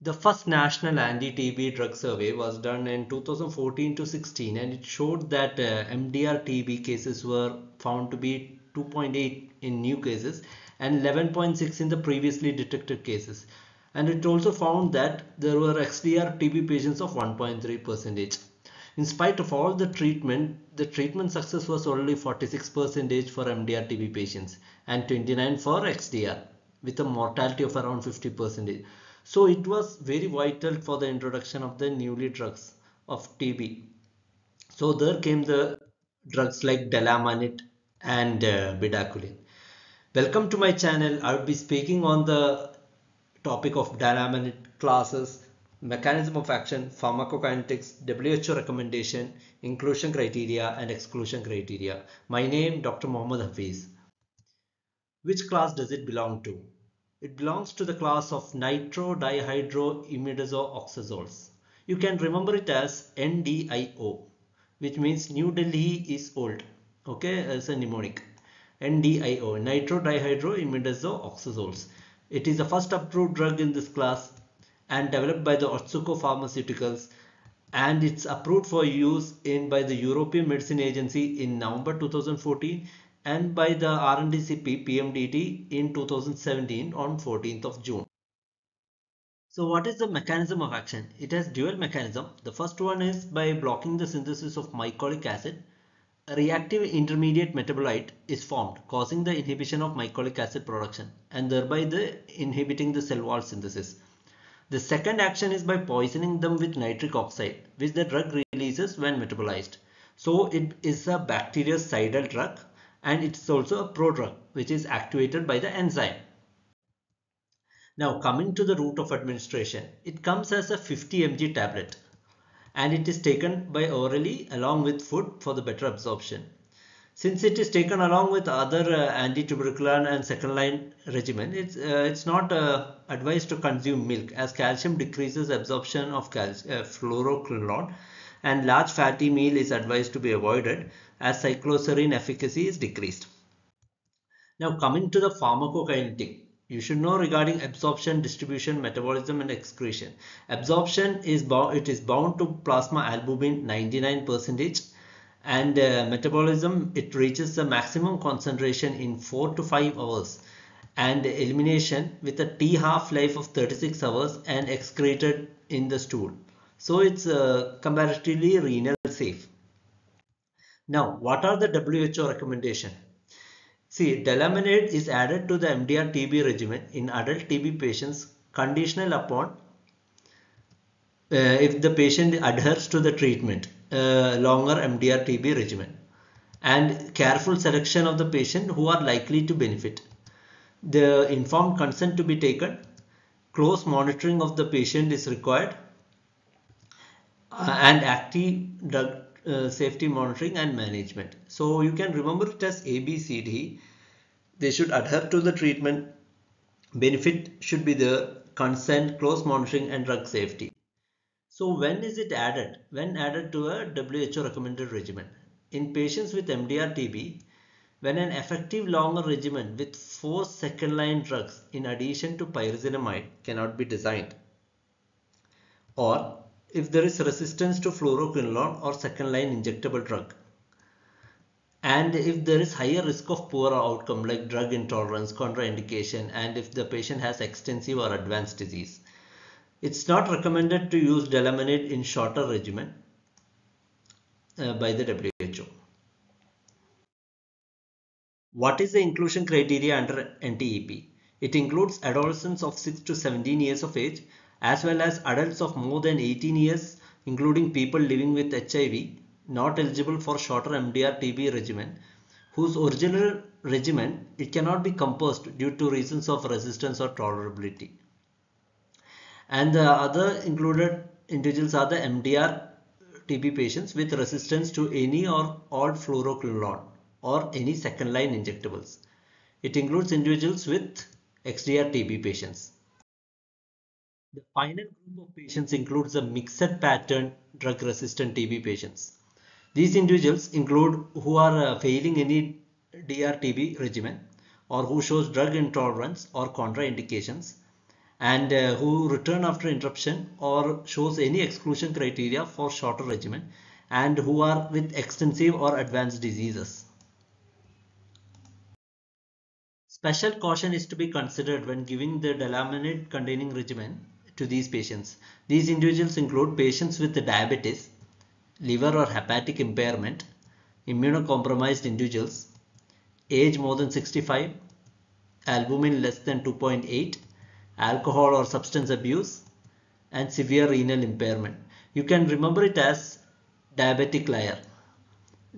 The first national anti-TB drug survey was done in 2014 to 16 and it showed that uh, MDR TB cases were found to be 2.8 in new cases and 11.6 in the previously detected cases. And it also found that there were XDR TB patients of 1.3 percentage. In spite of all the treatment, the treatment success was only 46 percentage for MDR TB patients and 29 for XDR with a mortality of around 50 percentage. So it was very vital for the introduction of the newly drugs of TB. So there came the drugs like Delamanid and uh, Bedaquiline. Welcome to my channel. I will be speaking on the topic of Delamanid classes, mechanism of action, pharmacokinetics, WHO recommendation, inclusion criteria and exclusion criteria. My name Dr. Mohammed Hafiz. Which class does it belong to? It belongs to the class of nitro-dihydroimidazole You can remember it as NDIO, which means New Delhi is old. Okay, as a mnemonic. NDIO, nitro-dihydroimidazole It is the first approved drug in this class and developed by the Otsuka Pharmaceuticals and it's approved for use in by the European Medicine Agency in November 2014 and by the RNTCP PMDT in 2017 on 14th of June. So what is the mechanism of action? It has dual mechanism. The first one is by blocking the synthesis of mycolic acid. A reactive intermediate metabolite is formed causing the inhibition of mycolic acid production and thereby the inhibiting the cell wall synthesis. The second action is by poisoning them with nitric oxide which the drug releases when metabolized. So it is a bactericidal drug and it's also a prodrug which is activated by the enzyme. Now coming to the route of administration, it comes as a 50 mg tablet and it is taken by orally along with food for the better absorption. Since it is taken along with other uh, anti-tuberculin and second line regimen, it's, uh, it's not uh, advised to consume milk as calcium decreases absorption of uh, fluoroquinolone and large fatty meal is advised to be avoided as cycloserine efficacy is decreased. Now coming to the pharmacokinetic, you should know regarding absorption, distribution, metabolism and excretion. Absorption is bound, it is bound to plasma albumin 99 percentage and uh, metabolism it reaches the maximum concentration in 4 to 5 hours and elimination with a T half life of 36 hours and excreted in the stool. So it's uh, comparatively renal safe. Now, what are the WHO recommendation? See, delamanid is added to the MDR TB regimen in adult TB patients conditional upon uh, if the patient adheres to the treatment uh, longer MDR TB regimen and careful selection of the patient who are likely to benefit. The informed consent to be taken, close monitoring of the patient is required and active drug uh, safety monitoring and management. So you can remember it as ABCD. They should adhere to the treatment. Benefit should be the consent, close monitoring and drug safety. So when is it added? When added to a WHO recommended regimen. In patients with MDR TB, when an effective longer regimen with four second line drugs in addition to pyrazinamide cannot be designed or if there is resistance to fluoroquinolone or second line injectable drug and if there is higher risk of poor outcome like drug intolerance, contraindication and if the patient has extensive or advanced disease. It's not recommended to use delamanid in shorter regimen uh, by the WHO. What is the inclusion criteria under NTEP? It includes adolescents of 6 to 17 years of age as well as adults of more than 18 years including people living with HIV not eligible for shorter MDR TB regimen whose original regimen it cannot be composed due to reasons of resistance or tolerability. And the other included individuals are the MDR TB patients with resistance to any or all fluoroquinolone or any second line injectables. It includes individuals with XDR TB patients. The final group of patients includes the mixed pattern drug resistant TB patients. These individuals include who are uh, failing any DRTB regimen or who shows drug intolerance or contraindications and uh, who return after interruption or shows any exclusion criteria for shorter regimen and who are with extensive or advanced diseases. Special caution is to be considered when giving the delamanid containing regimen to these patients. These individuals include patients with diabetes, liver or hepatic impairment, immunocompromised individuals, age more than 65, albumin less than 2.8, alcohol or substance abuse, and severe renal impairment. You can remember it as diabetic layer.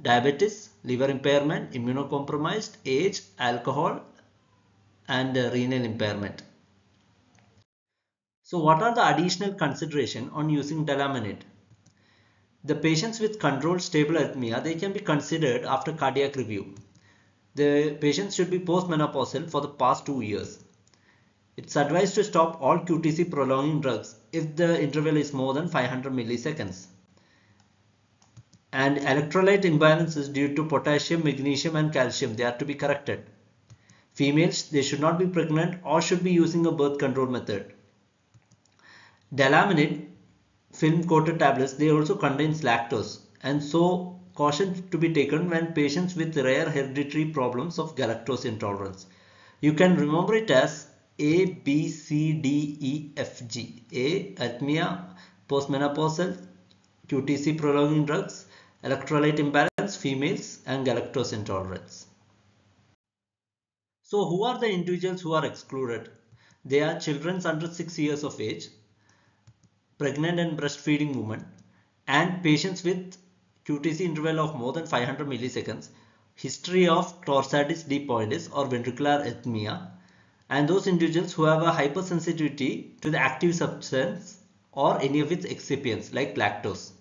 Diabetes, liver impairment, immunocompromised, age, alcohol, and renal impairment. So what are the additional consideration on using delamanid? The patients with controlled stable arrhythmia, they can be considered after cardiac review. The patients should be postmenopausal for the past two years. It's advised to stop all QTC prolonging drugs if the interval is more than 500 milliseconds. And electrolyte imbalances due to potassium, magnesium and calcium, they are to be corrected. Females, they should not be pregnant or should be using a birth control method. Delamanid film coated tablets, they also contains lactose and so caution to be taken when patients with rare hereditary problems of galactose intolerance. You can remember it as A, B, C, D, E, F, G. A. Arrhythmia, postmenopausal, QTC prolonging drugs, electrolyte imbalance, females and galactose intolerance. So who are the individuals who are excluded? They are children under 6 years of age, pregnant and breastfeeding women, and patients with QTC interval of more than 500 milliseconds, history of torsades de pointes or ventricular arrhythmia, and those individuals who have a hypersensitivity to the active substance or any of its excipients like lactose.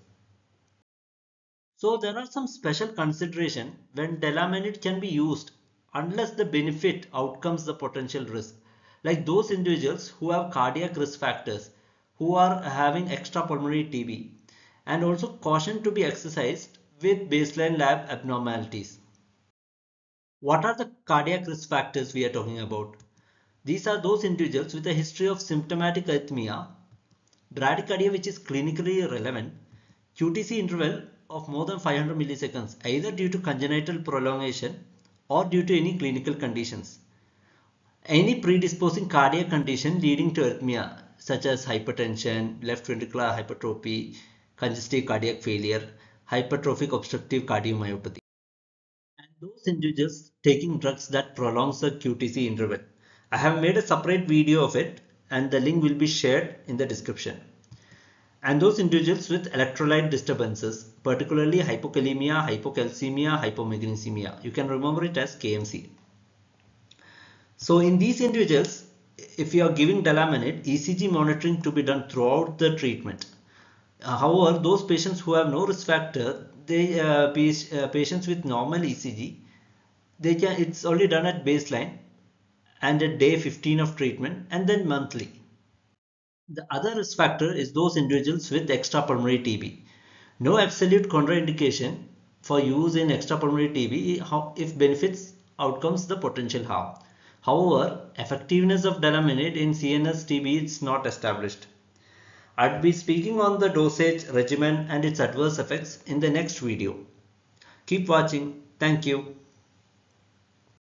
So there are some special consideration when delamanid can be used unless the benefit outcomes the potential risk. Like those individuals who have cardiac risk factors, who are having extrapulmonary TB, and also caution to be exercised with baseline lab abnormalities. What are the cardiac risk factors we are talking about? These are those individuals with a history of symptomatic arrhythmia, bradycardia which is clinically relevant, QTC interval of more than 500 milliseconds either due to congenital prolongation or due to any clinical conditions. Any predisposing cardiac condition leading to arrhythmia such as hypertension, left ventricular hypertrophy, congestive cardiac failure, hypertrophic obstructive cardiomyopathy. And those individuals taking drugs that prolongs the QTC interval. I have made a separate video of it and the link will be shared in the description. And those individuals with electrolyte disturbances, particularly hypokalemia, hypocalcemia, hypomagnesemia. You can remember it as KMC. So in these individuals, if you are giving delamanid, ECG monitoring to be done throughout the treatment. Uh, however, those patients who have no risk factor, they uh, uh, patients with normal ECG, they can it's only done at baseline and at day 15 of treatment and then monthly. The other risk factor is those individuals with extrapulmonary TB. No absolute contraindication for use in extrapulmonary TB if benefits outcomes the potential harm. However, effectiveness of delamanid in CNS TB is not established. I'd be speaking on the dosage, regimen and its adverse effects in the next video. Keep watching. Thank you.